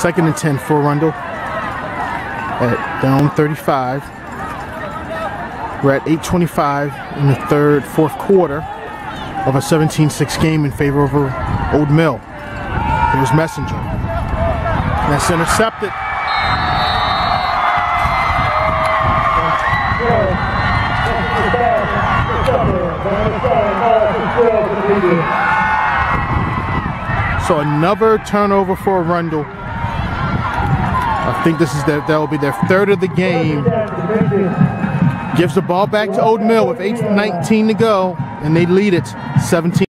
Second and 10 for Arundel at down 35. We're at 8.25 in the third, fourth quarter of a 17-6 game in favor of uh, Old Mill. Here's Messenger. That's intercepted. So another turnover for Arundel. I think this is their, that will be their third of the game. Gives the ball back to Old Mill with 8.19 to go, and they lead it 17.